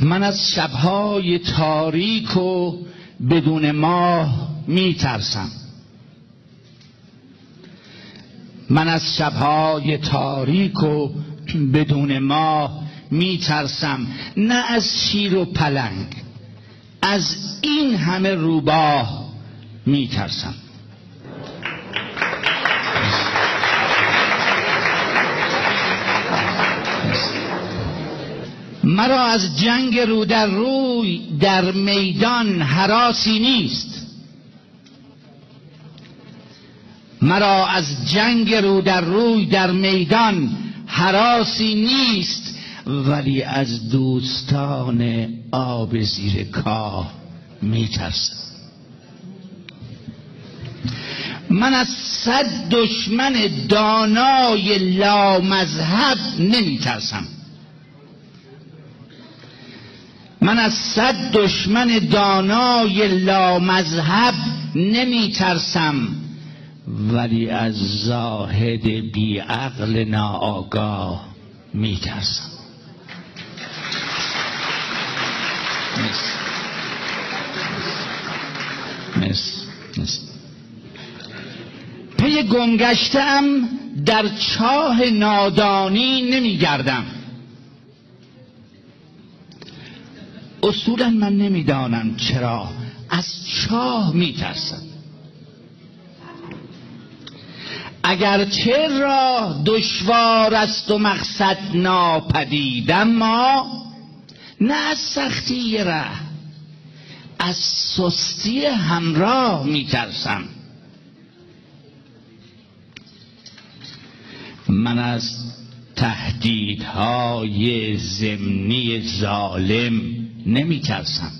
من از شبهای تاریک و بدون ماه میترسم. من از شبهای تاریک و بدون ماه میترسم. نه از شیر و پلنگ از این همه روباه میترسم. مرا از جنگ رو در روی در میدان حراسی نیست. مرا از جنگ رو در روی در میدان حراسی نیست ولی از دوستان آب زیر کاه میترسم. من از صد دشمن دانای لامذهب نمیترسم. من از صد دشمن دانای لامذهب نمی ترسم ولی از زاهد بیعقل ناآگاه می ترسم پی گمگشتم در چاه نادانی نمی گردم اصولا من نمی‌دانم چرا. از چاه میترسم. اگر چه را دشوار است و مقصد ناپدید اما نه از سختی ره از سستی همراه میترسم. من از تهدیدهای زمینی ظالم نمی ترسم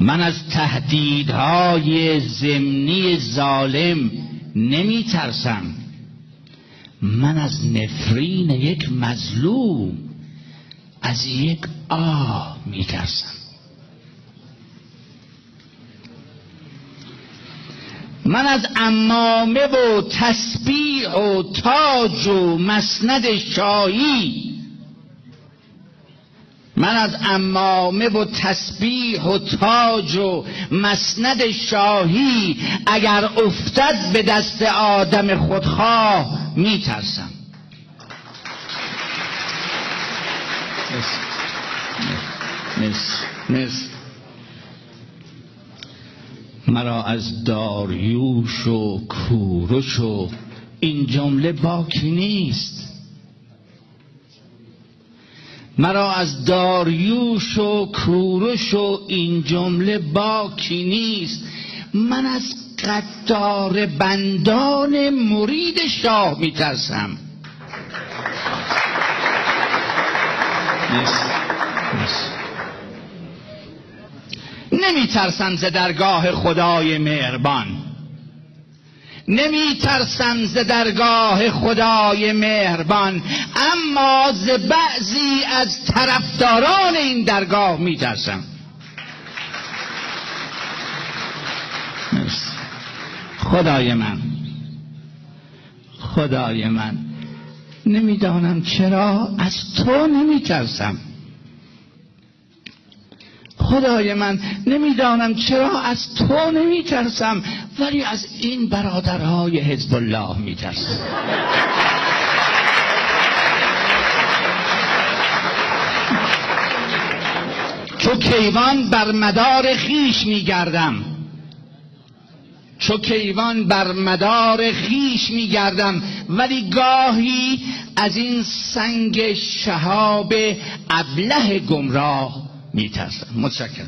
من از تهدیدهای زمینی ظالم نمی ترسم من از نفرین یک مظلوم از یک آه می ترسم من از امامه و تسبیح و تاج و مسند شاهی من از امامه و تسبیح و تاج و مسند شاهی اگر افتد به دست آدم خودخواه میترسم. مرا از داریوش و کوروش و این جمله باکی نیست. مرا از داریوش و کوروش و این جمله باکی نیست. من از قدار بندان مرید شاه میترسم. نمیترسم ز درگاه خدای مهربان. نمی ترسم ز درگاه خدای مهربان اما ز بعضی از طرفداران این درگاه می ترسم خدای من. خدای من. نمی‌دانم چرا از تو نمی ترسم خدای من نمی‌دانم چرا از تو نمیترسم. ولی از این برادرهای حزب الله میترسم. چو کیوان بر مدار خیش میگردم. چو کیوان بر مدار خیش میگردم. ولی گاهی از این سنگ شهاب ابله گمراه میترسم. متشکرم.